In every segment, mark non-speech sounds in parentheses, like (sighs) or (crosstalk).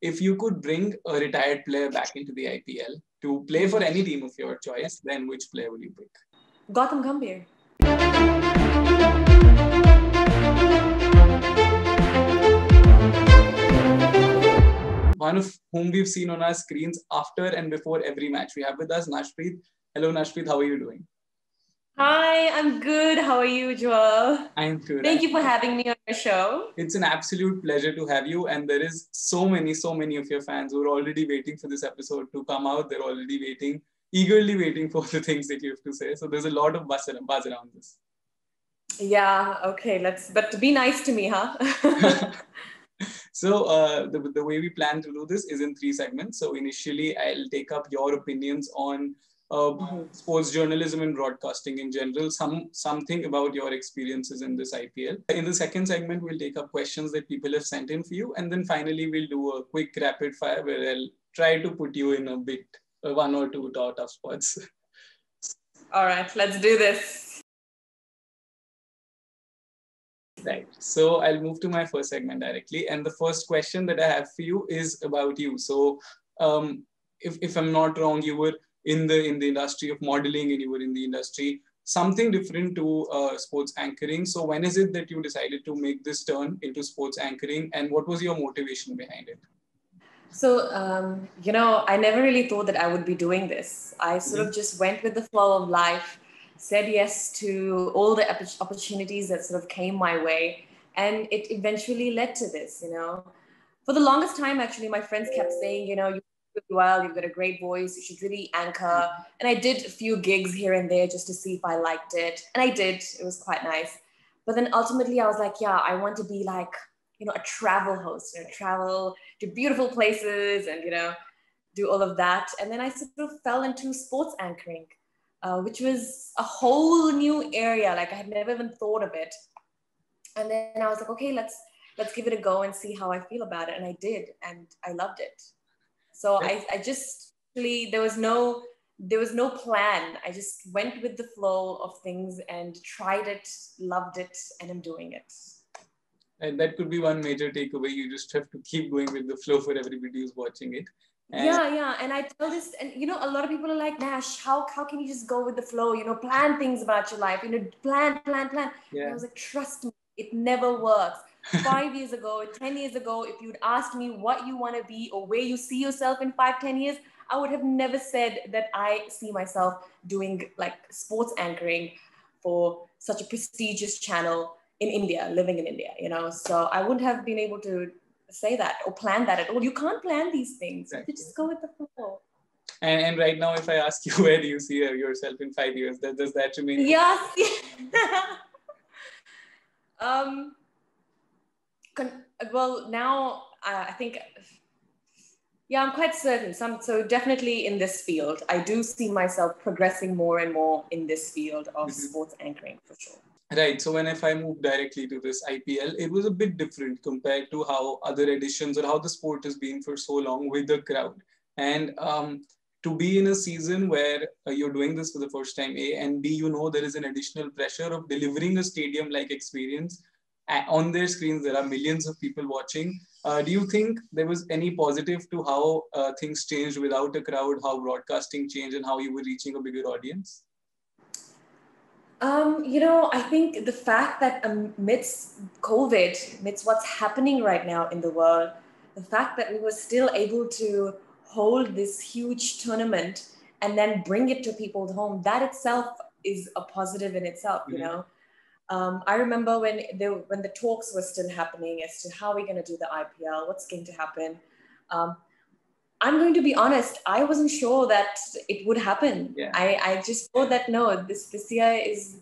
if you could bring a retired player back into the IPL to play for any team of your choice, then which player would you pick? Gautam Gambhir. One of whom we've seen on our screens after and before every match. We have with us Nashpreet. Hello, Nashpreet. How are you doing? Hi, I'm good. How are you, Ujwal? I'm good. Thank you for having me on your show. It's an absolute pleasure to have you. And there is so many, so many of your fans who are already waiting for this episode to come out. They're already waiting, eagerly waiting for the things that you have to say. So there's a lot of buzz, buzz around this. Yeah, okay, let's, but be nice to me, huh? (laughs) so uh, the, the way we plan to do this is in three segments. So initially, I'll take up your opinions on uh, mm-hmm. sports journalism and broadcasting in general, some something about your experiences in this IPL. In the second segment, we'll take up questions that people have sent in for you, and then finally we'll do a quick rapid fire where I'll try to put you in a bit uh, one or two tough spots. (laughs) All right, let's do this. Right. So I'll move to my first segment directly, and the first question that I have for you is about you. So, um, if if I'm not wrong, you were in the in the industry of modeling and you were in the industry something different to uh, sports anchoring. So when is it that you decided to make this turn into sports anchoring and what was your motivation behind it? So um, you know i never really thought that i would be doing this. I sort mm-hmm. of just went with the flow of life said yes to all the opportunities that sort of came my way and it eventually led to this you know. For the longest time actually my friends kept saying you know you well. You've got a great voice. You should really anchor. And I did a few gigs here and there just to see if I liked it. And I did. It was quite nice. But then ultimately, I was like, yeah, I want to be like, you know, a travel host, you know, travel to beautiful places and, you know, do all of that. And then I sort of fell into sports anchoring, uh, which was a whole new area. Like I had never even thought of it. And then I was like, okay, let's let's give it a go and see how I feel about it. And I did, and I loved it. So I, I just really, there was no, there was no plan. I just went with the flow of things and tried it, loved it, and I'm doing it. And that could be one major takeaway. You just have to keep going with the flow for everybody who's watching it. And yeah, yeah. And I tell this, and you know, a lot of people are like, Nash, how, how can you just go with the flow? You know, plan things about your life, you know, plan, plan, plan. Yeah. And I was like, trust me, it never works five years ago, 10 years ago, if you'd asked me what you want to be or where you see yourself in five, 10 years, I would have never said that I see myself doing like sports anchoring for such a prestigious channel in India, living in India, you know. So I wouldn't have been able to say that or plan that at all. You can't plan these things. Exactly. You just go with the flow. And, and right now, if I ask you (laughs) where do you see yourself in five years, does, does that remain? Yes. (laughs) um, con- well, now uh, I think, yeah, I'm quite certain. Some, so definitely in this field, I do see myself progressing more and more in this field of mm-hmm. sports anchoring for sure. Right. So when if I move directly to this IPL, it was a bit different compared to how other editions or how the sport has been for so long with the crowd. And um, to be in a season where uh, you're doing this for the first time, A, and B, you know there is an additional pressure of delivering a stadium-like experience on their screens there are millions of people watching uh, do you think there was any positive to how uh, things changed without a crowd how broadcasting changed and how you were reaching a bigger audience um, you know, I think the fact that amidst COVID, amidst what's happening right now in the world, the fact that we were still able to hold this huge tournament and then bring it to people's home, that itself is a positive in itself, you mm-hmm. know. Um, I remember when the when the talks were still happening as to how we're going to do the IPL, what's going to happen. Um, I'm going to be honest. I wasn't sure that it would happen. Yeah. I, I just thought that no, this this year is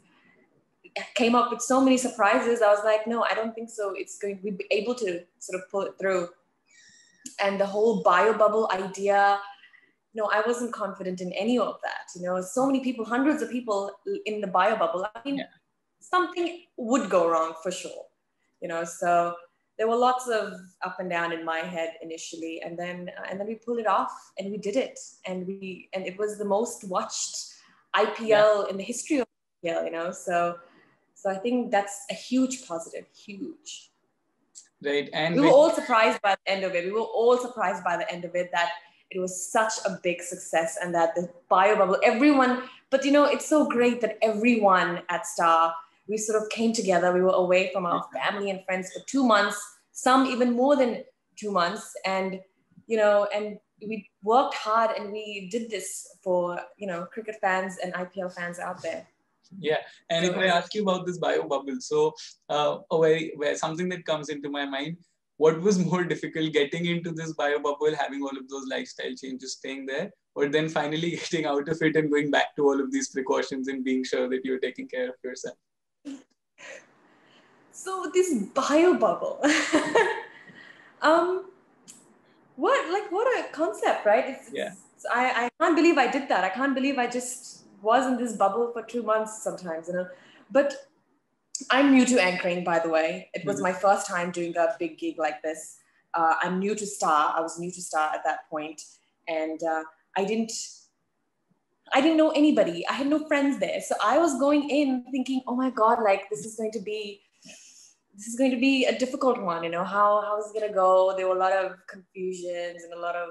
came up with so many surprises. I was like, no, I don't think so. It's going to be able to sort of pull it through. And the whole bio bubble idea, no, I wasn't confident in any of that. You know, so many people, hundreds of people in the bio bubble. I mean, yeah something would go wrong for sure you know? So there were lots of up and down in my head initially and then uh, and then we pulled it off and we did it. And we and it was the most watched IPL yeah. in the history of IPL you know? So so I think that's a huge positive huge. Right and we were all surprised by the end of it. We were all surprised by the end of it that it was such a big success and that the bio bubble everyone but you know it's so great that everyone at star we sort of came together. We were away from our family and friends for two months some even more than two months. And you know and we worked hard and we did this for you know cricket fans and ipl fans out there. Yeah. And so, if i ask you about this bio bubble so uh, where, where something that comes into my mind what was more (laughs) difficult getting into this bio bubble having all of those lifestyle changes staying there or then finally (laughs) getting out of it and going back to all of these precautions and being sure that you're taking care of yourself so this bio bubble (laughs) um what like what a concept right it's, yeah it's, I, I can't believe i did that i can't believe i just was in this bubble for two months sometimes, you know. But I'm new to anchoring, by the way. It was mm-hmm. my first time doing a big gig like this. Uh, I'm new to Star. I was new to Star at that point, and uh, I didn't. I didn't know anybody. I had no friends there, so I was going in thinking, "Oh my God! Like this is going to be, this is going to be a difficult one. You know, how how is it going to go?" There were a lot of confusions and a lot of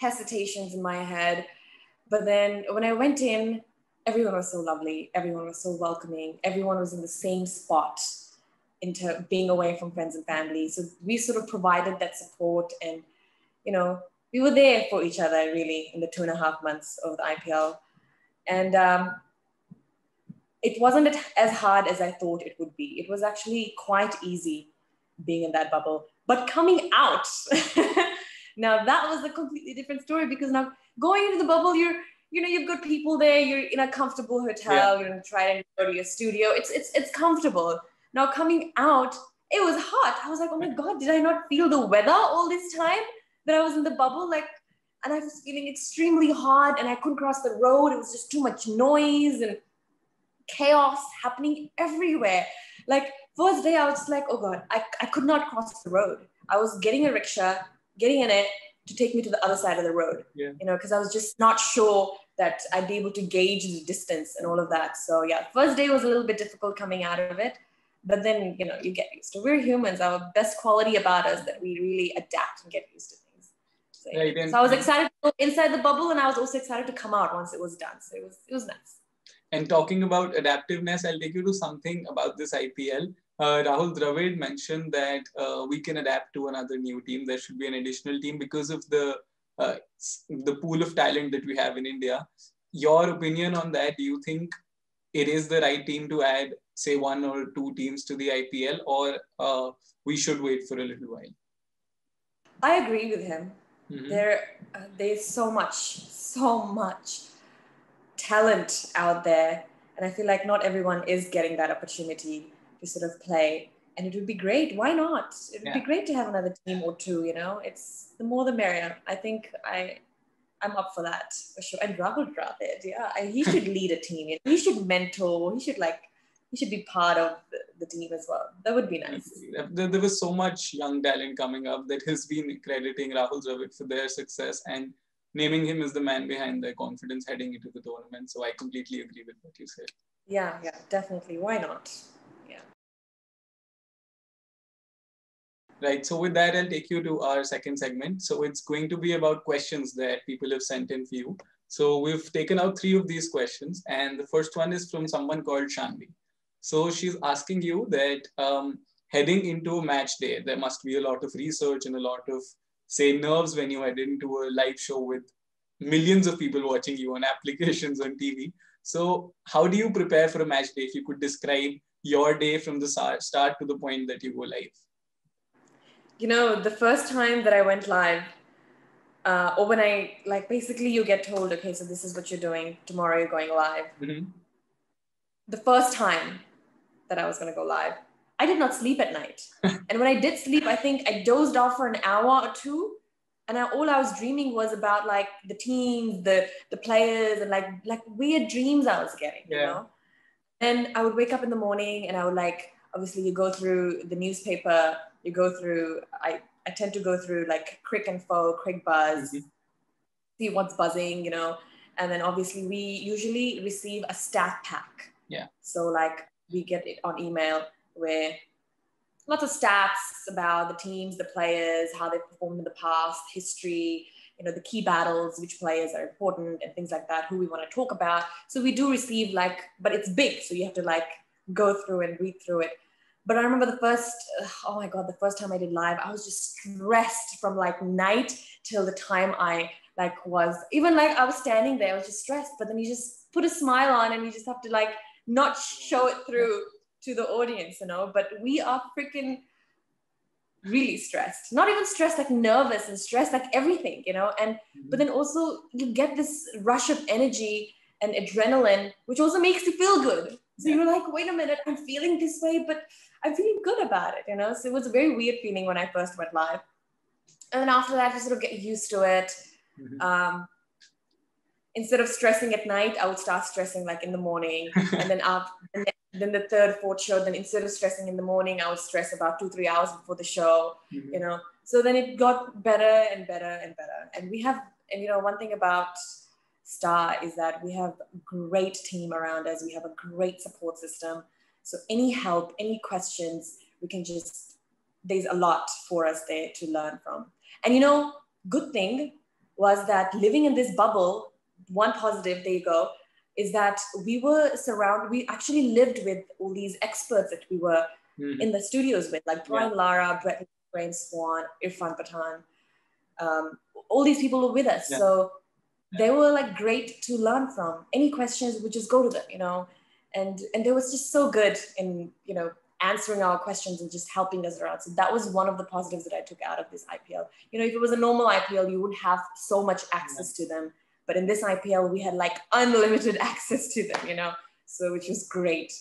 hesitations in my head but then when I went in, everyone was so lovely. Everyone was so welcoming. Everyone was in the same spot into being away from friends and family. So we sort of provided that support and, you know, we were there for each other really in the two and a half months of the IPL. And um, it wasn't as hard as I thought it would be. It was actually quite easy being in that bubble. But coming out, (laughs) now that was a completely different story because now going into the bubble, you're you know you've got people there. You're in a comfortable hotel. Yeah. You're gonna try and go to your studio. It's it's it's comfortable. Now coming out, it was hot. I was like, oh my god, did I not feel the weather all this time that I was in the bubble? Like, and I was feeling extremely hot, and I couldn't cross the road. It was just too much noise and chaos happening everywhere. Like first day, I was like, oh god, I, I could not cross the road. I was getting a rickshaw, getting in it, to take me to the other side of the road. Yeah. You know, because I was just not sure that I'd be able to gauge the distance and all of that. So yeah, first day was a little bit difficult coming out of it. But then, you know, you get used to We're humans. Our best quality about us that we really adapt and get used to things. So, yeah, so I was excited to go inside the bubble and I was also excited to come out once it was done. So it was it was nice. And talking about adaptiveness, I'll take you to something about this IPL uh, Rahul Dravid mentioned that uh, we can adapt to another new team. There should be an additional team because of the uh, the pool of talent that we have in India. Your opinion on that? Do you think it is the right team to add, say, one or two teams to the IPL, or uh, we should wait for a little while? I agree with him. Mm-hmm. There, uh, there's so much, so much talent out there, and I feel like not everyone is getting that opportunity to sort of play. And it would be great. Why not? It would yeah. be great to have another team or two, you know? It's the more the merrier. I think I I'm up for that for sure. And Rahul Dravid, yeah, I, he should (laughs) lead a team. He should mentor. He should like, he should be part of the, the team as well. That would be nice. There, there, was so much young talent coming up that has been crediting Rahul Dravid for their success and naming him as the man behind their confidence heading into the tournament. So I completely agree with what you said. Yeah, yeah, definitely. Why not? Yeah. Right. So with that, I'll take you to our second segment. So it's going to be about questions that people have sent in for you. So we've taken out three of these questions, and the first one is from someone called Shanvi. So she's asking you that um, heading into a match day, there must be a lot of research and a lot of, say, nerves when you head into a live show with millions of people watching you on (laughs) applications on TV. So how do you prepare for a match day? If you could describe your day from the start to the point that you go live you know, the first time that I went live, uh, or when I like basically you get told, okay, so this is what you're doing tomorrow. You're going live. Mm-hmm. The first time that I was going to go live, I did not sleep at night, and when I did sleep, I think I dozed off for an hour or two, and I, all I was dreaming was about like the teams, the the players, and like like weird dreams I was getting. Yeah. You know, and I would wake up in the morning, and I would like obviously you go through the newspaper you go through i i tend to go through like Cricinfo Cricbuzz mm-hmm. see what's buzzing you know and then obviously we usually receive a stat pack yeah so like we get it on email where lots of stats about the teams, the players, how they've performed in the past, history, you know, the key battles, which players are important and things like that, who we want to talk about. So we do receive like, but it's big. So you have to like go through and read through it. But I remember the first, oh my God, the first time I did live, I was just stressed from like night till the time I like was, even like I was standing there, I was just stressed, but then you just put a smile on and you just have to like not show it through to the audience, you know, but we are freaking really stressed. Not even stressed like nervous and stressed like everything you know and but then also you get this rush of energy and adrenaline which also makes you feel good. So you're like wait a minute i'm feeling this way but i'm feeling good about it you know? So it was a very weird feeling when i first went live. And then after that you sort of get used to it. Mm-hmm. um, instead of stressing at night i would start stressing like in the morning and then after then the third, fourth show, then instead of stressing in the morning, I would stress about two, three hours before the show, mm-hmm. you know. So then it got better and better and better. And we have, and you know, one thing about Star is that we have a great team around us. We have a great support system. So any help, any questions, we can just, there's a lot for us there to learn from. And you know, good thing was that living in this bubble, one positive, there you go, is that we were surrounded, we actually lived with all these experts that we were mm-hmm. in the studios with, like Brian yeah. Lara, Brett Graeme Swann, Irfan Pathan. Um, all these people were with us. Yeah. So yeah. they were like great to learn from. Any questions, we just go to them, you know. And and they was just so good in, you know, answering our questions and just helping us around. So that was one of the positives that I took out of this IPL. You know, if it was a normal IPL, you wouldn't have so much access to them. But in this IPL, we had like unlimited (laughs) access to them, you know, so which was great.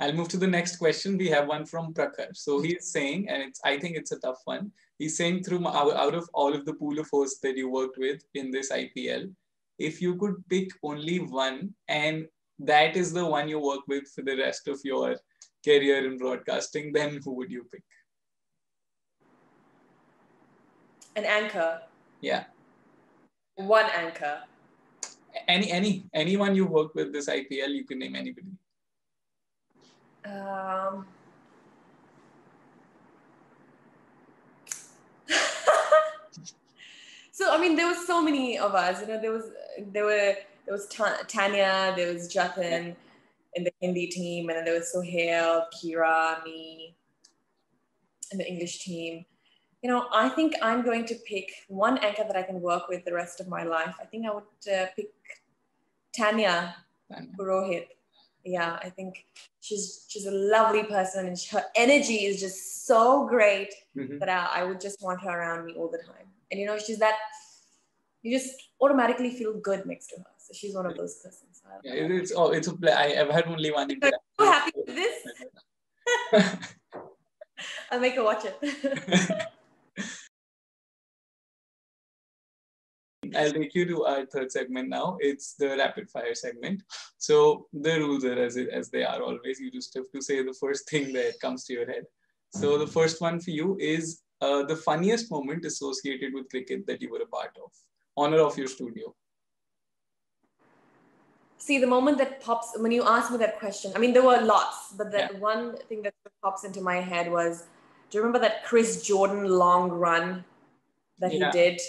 I'll move to the next question. We have one from Prakhar. So he's saying, and it's I think it's a tough one. He's saying through out of all of the pool of hosts that you worked with in this IPL, if you could pick only one, and that is the one you work with for the rest of your career in broadcasting, then who would you pick? An anchor. Yeah. One anchor any any anyone you work with this IPL, you can name anybody. Um, (laughs) so I mean, there was so many of us. You know, there was there were there was Tanya, there was Jatin yeah. in the Hindi team, and then there was Sohail, Kira, me, in the English team. You know, I think I'm going to pick one anchor that I can work with the rest of my life. I think I would uh, pick Tanya, Purohit. Yeah, I think she's she's a lovely person, and her energy is just so great mm-hmm. that I, I would just want her around me all the time. And you know, she's that you just automatically feel good next to her. So she's one of those persons. Yeah, it's oh, it's a play. I, have had only one. I'm so happy with this. (laughs) (laughs) I'll make her watch it. (laughs) I'll take you to our third segment now. It's the rapid fire segment. So the rules are as, as they are always. You just have to say the first (laughs) thing that comes to your head. So the first one for you is uh, the funniest moment associated with cricket that you were a part of. Honor of your studio. See, the moment that pops, when you asked me that question, I mean, there were lots, but the yeah. one thing that pops into my head was, do you remember that Chris Jordan long run that yeah. he did?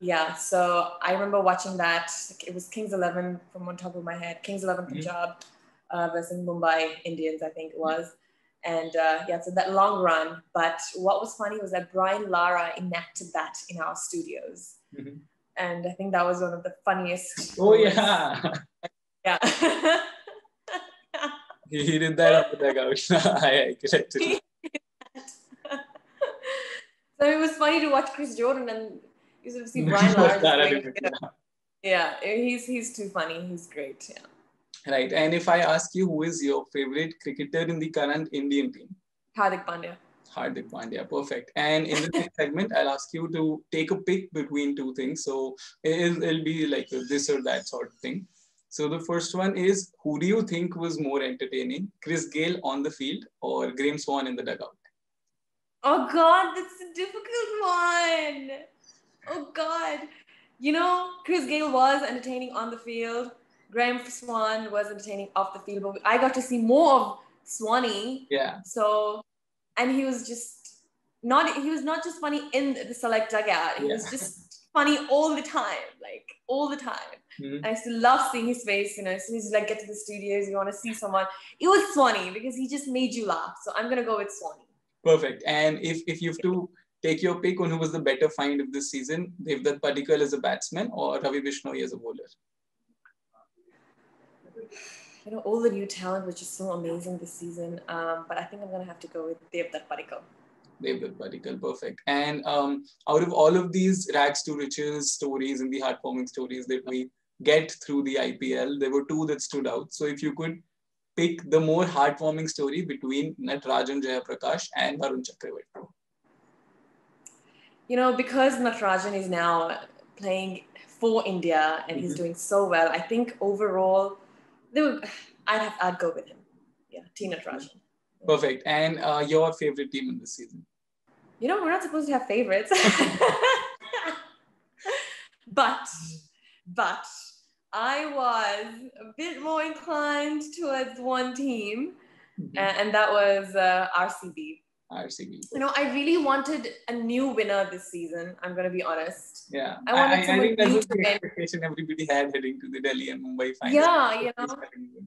Yeah, so I remember watching that. It was Kings 11 from on top of my head. Kings 11 mm-hmm. Punjab uh, versus Mumbai Indians, I think it was. And uh, yeah, so that long run. But what was funny was that Brian Lara enacted that in our studios. Mm-hmm. And I think that was one of the funniest. Oh, yeah. Yeah. (laughs) he did that on the dugout. I connected. (laughs) (laughs) so it was funny to watch Chris Jordan and (laughs) you sort of see Brian Lara. yeah, he's he's too funny. He's great. Yeah. Right. And if I ask you who is your favorite cricketer in the current Indian team? Hardik Pandya. Hardik Pandya, perfect. And in the next segment, I'll ask you to take a pick between two things. So it'll, it'll be like this or that sort of thing. So the first one is who do you think was more entertaining, Chris Gayle on the field or Graeme Swann in the dugout? Oh God, that's a difficult one oh God. You know, Chris Gayle was entertaining on the field. Graeme Swann was entertaining off the field, but I got to see more of Swanee. Yeah. So and he was just not he was not just funny in the select dugout. He yeah. was just funny all the time, like all the time. Mm-hmm. I used to love seeing his face. You know, as soon as you like get to the studios, you want to see someone. It was Swanee because he just made you laugh. So I'm gonna go with Swanee. Perfect. And if if you have to take your pick on who was the better find of this season, Devdutt Padikkal as a batsman or Ravi Bishnoi as a bowler? You know, all the new talent was just so amazing this season. Um, but I think I'm gonna have to go with Devdutt Padikkal. Devdutt Padikkal, perfect. And um, out of all of these rags to riches stories and the heartwarming stories that we get through the IPL, there were two that stood out. So if you could pick the more heartwarming story between Natarajan Jayaprakash and Varun Chakravarthy. You know, because Natarajan is now playing for India and mm-hmm. he's doing so well, I think overall, would, (sighs) I'd have I'd go with him. Yeah, Team Natarajan. Perfect. And uh, your favorite team in this season? You know, we're not supposed to have favorites. (laughs) but, but I was a bit more inclined towards one team, mm-hmm. and that was uh, RCB. RCB. You know, I really wanted a new winner this season. I'm going to be honest. Yeah, I wanted I, I think that was the expectation everybody had heading to the Delhi and Mumbai finals. Yeah, you know,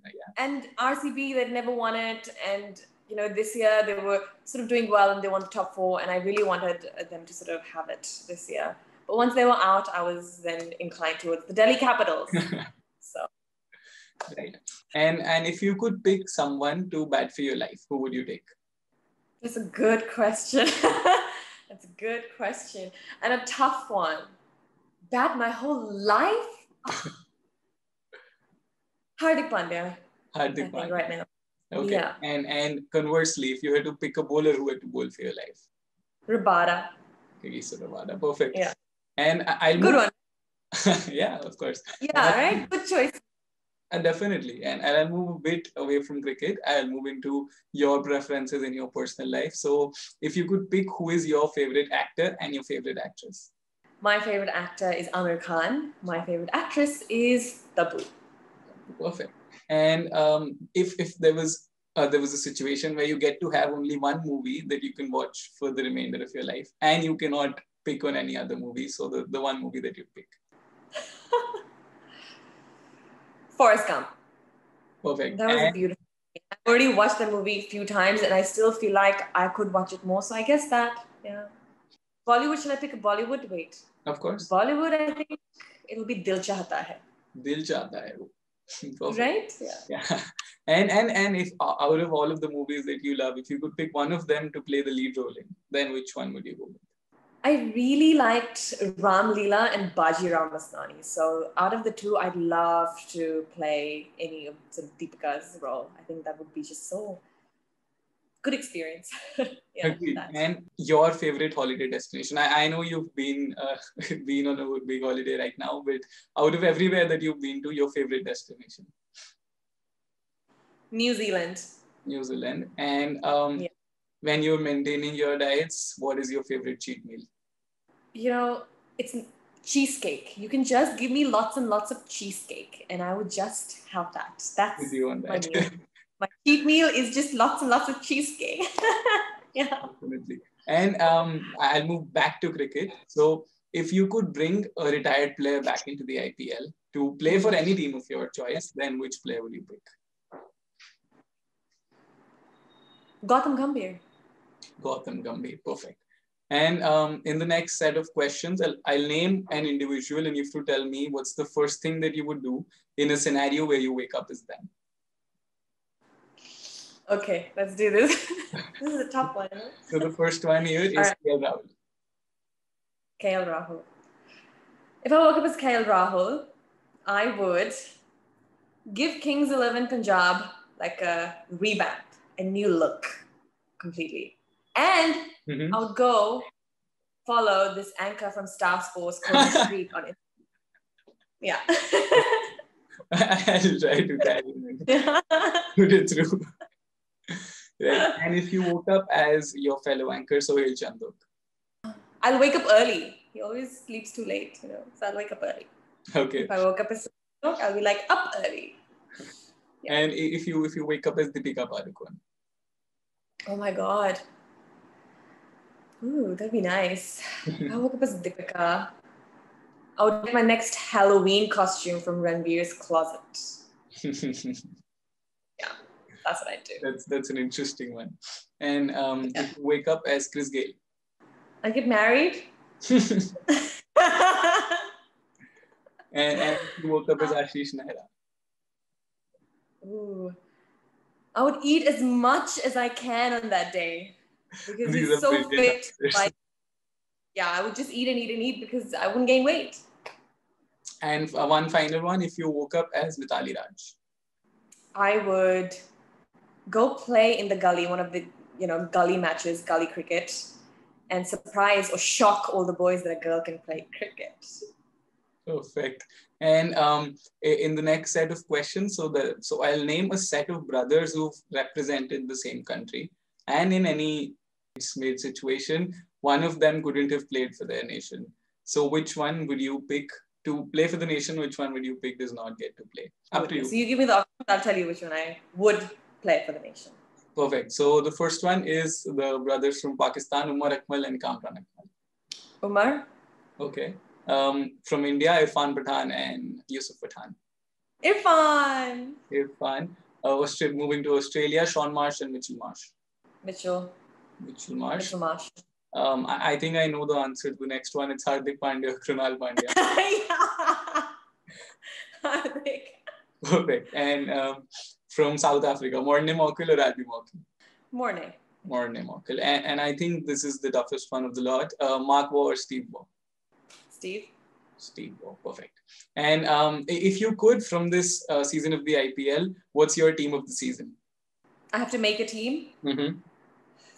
yeah. and RCB that never won it, and you know, this year they were sort of doing well and they won the top four, and I really wanted uh, them to sort of have it this year. But once they were out, I was then inclined towards the Delhi Capitals. (laughs) so. Right. And and if you could pick someone to bat for your life, who would you take? That's a good question. (laughs) That's a good question. And a tough one. Bat my whole life? (laughs) Hardik Pandya. Hardik Pandya. Right now. Okay. Yeah. And and conversely, if you had to pick a bowler who had to bowl for your life? Rabada. Okay, so Rabada. Perfect. Yeah. And I'll good move... one. (laughs) yeah, of course. Yeah, right. Good choice. And definitely. And, and I'll move a bit away from cricket. I'll move into your preferences in your personal life. So if you could pick who is your favorite actor and your favorite actress. My favorite actor is Aamir Khan. My favorite actress is Tabu. Perfect. And um, if if there was uh, there was a situation where you get to have only one movie that you can watch for the remainder of your life, and you cannot pick on any other movie, so the, the one movie that you pick. Forrest Gump. Perfect. That was and- beautiful. I've already watched the movie a few times, and I still feel like I could watch it more. So I guess that, yeah. Bollywood, should I pick a Bollywood? Wait. Of course. Bollywood, I think it'll be Dil Chahta Hai. Dil Chahta Hai. (laughs) right yeah. yeah (laughs) and and and if uh, out of all of the movies that you love if you could pick one of them to play the lead role in then which one would you go with I really liked Ram Leela and Bajirao Mastani. So out of the two, I'd love to play any of sort of Deepika's role. I think that would be just so good experience. (laughs) yeah, and your favorite holiday destination? I, I know you've been uh, (laughs) been on a big holiday right now, but out of everywhere that you've been to, your favorite destination? New Zealand. New Zealand. And um, yeah. when you're maintaining your diets, what is your favorite cheat meal? You know, it's cheesecake. You can just give me lots and lots of cheesecake, and I would just have that. That's with you on that. my cheat meal is just lots and lots of cheesecake. (laughs) yeah. Definitely. And um, I'll move back to cricket. So, if you could bring a retired player back into the IPL to play for any team of your choice, then which player would you pick? Gautam Gambhir. Gautam Gambhir, perfect. And um, in the next set of questions, I'll, I'll name an individual and you have to tell me what's the first thing that you would do in a scenario where you wake up as them. Okay, let's do this. (laughs) this is a tough one. So the first one here is right. KL Rahul. KL Rahul. If I woke up as KL Rahul, I would give Kings 11 Punjab like a revamp, a new look completely. And mm-hmm. I would go follow this anchor from Star Sports called (laughs) Street on it. Yeah. (laughs) I'll try to carry. (laughs) Put it through. Right. And if you woke up as your fellow anchor, Sohail Chandhok? I'll wake up early. He always sleeps too late, you know. So I'll wake up early. Okay. If I woke up as Chandhok, I'll be like up early. Yeah. And if you if you wake up as Deepika Padukone? Oh my god. Ooh, that'd be nice. (laughs) I woke up as Deepika. I would get my next Halloween costume from Ranveer's closet. (laughs) yeah, that's what I do. That's that's an interesting one. And um, yeah. wake up as Chris Gayle. I get married. (laughs) and, and woke up as Ashish Nehra. Ooh. I would eat as much as I can on that day because These he's so fit. Like, yeah, I would just eat and eat and eat because I wouldn't gain weight. And uh, one final one, if you woke up as Mithali Raj, I would go play in the gully, one of the you know gully matches, gully cricket, and surprise or shock all the boys that a girl can play cricket. Perfect. And um, in the next set of questions, so the so I'll name a set of brothers who've represented the same country, and in any made situation, one of them couldn't have played for their nation. So which one would you pick to play for the nation? Which one would you pick does not get to play? Up to you. So you give me the option, I'll tell you which one I would play for the nation. Perfect. So the first one is the brothers from Pakistan, Umar Akmal and Kamran Akmal. Umar. Okay. Um, from India, Irfan Pathan and Yusuf Pathan. Irfan. Irfan. Uh, moving to Australia, Shaun Marsh and Mitchell Marsh. Mitchell. Mitchell Marsh. Mitchell Marsh. Um, I, I, think I know the answer to the next one. It's Hardik Pandya, (laughs) Krunal Pandya. (laughs) Hardik. Perfect. And um, from South Africa, Morne Morkel or Albie Morkel? Morne. Morne Morkel. And, and I think this is the toughest one of the lot. Uh, Mark Waugh or Steve Waugh? Steve. Steve Waugh, perfect. And um, if you could, from this uh, season of the IPL, what's your team of the season? I have to make a team. Mm-hmm.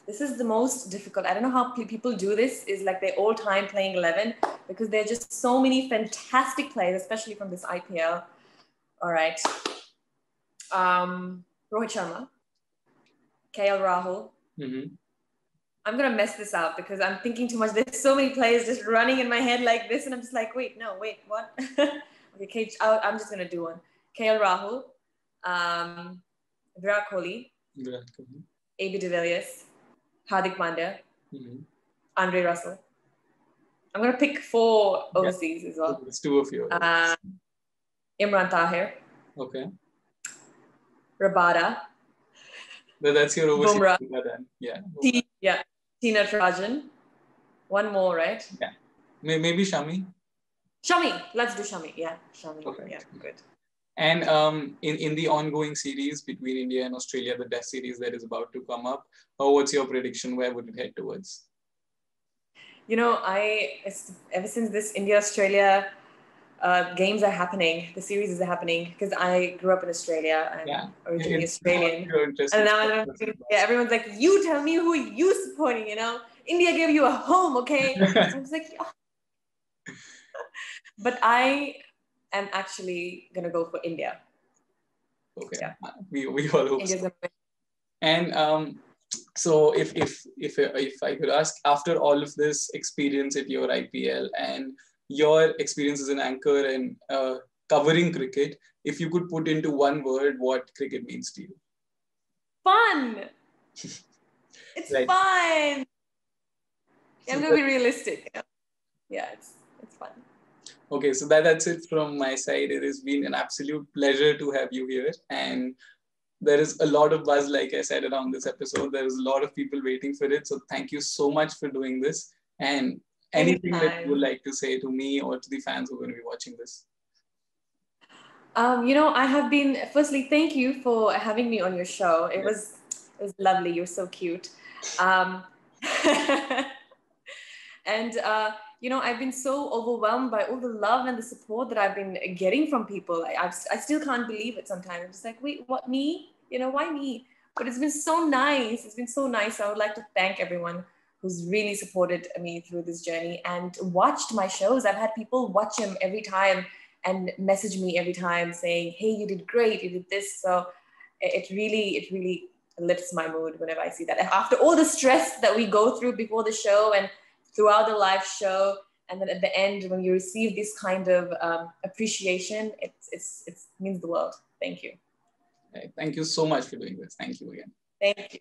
This is the most difficult. I don't know how people do this. Is like their all time playing eleven because there are just so many fantastic players, especially from this IPL. All right. Um, Rohit Sharma, KL Rahul, mm-hmm. I'm gonna mess this up because I'm thinking too much. There's so many players just running in my head like this, and I'm just like, wait, no, wait, what? (laughs) okay, K- I'm just gonna do one. KL Rahul, um, Virat Kohli, Virat Kohli, AB de Villiers, Hardik Pandya, mm-hmm. Andre Russell. I'm gonna pick four overseas yeah. as well. It's two of you. Uh, Imran Tahir. Okay. Rabada. that's your overseas. Bumrah. Yeah. Yeah. Natarajan. One more, right? Yeah. Maybe Shami. Shami. Let's do Shami. Yeah. Shami. Okay. Yeah. Good. And um, in, in the ongoing series between India and Australia, the Test series that is about to come up, uh, what's your prediction? Where would it head towards? You know, I ever since this India Australia uh, games are happening, the series is happening because I grew up in Australia. I'm yeah. originally it's Australian. And now I'm, yeah, everyone's like, you tell me who you supporting, you know? India gave you a home, okay? (laughs) I was like, oh. (laughs) but I am actually gonna go for India. Okay. Yeah. We, we all hope so. And um, so if, if, if, if I could ask, after all of this experience at your IPL and your experience as an anchor and uh, covering cricket, if you could put into one word what cricket means to you. Fun. (laughs) it's right. fun. I'm gonna be realistic. Yeah, it's. Okay, so that, that's it from my side. It has been an absolute pleasure to have you here. And there is a lot of buzz, like I said, around this episode. There is a lot of people waiting for it. So thank you so much for doing this. And anything Anytime. that you would like to say to me or to the fans who are going to be watching this? Um, you know, I have been. Firstly, thank you for having me on your show. It yes. was it was lovely. You're so cute. Um, (laughs) and uh, you know, I've been so overwhelmed by all the love and the support that I've been getting from people. I, I've, I still can't believe it sometimes. I'm just like, wait, what me? You know, why me? But it's been so nice. It's been so nice. I would like to thank everyone who's really supported me through this journey and watched my shows. I've had people watch them every time and message me every time saying, "Hey, you did great. You did this." So it really, it really lifts my mood whenever I see that. After all the stress that we go through before the show and throughout the live show, and then at the end when you receive this kind of um, appreciation, it's it's it means the world. Thank you. Thank you so much for doing this. Thank you again. Thank you.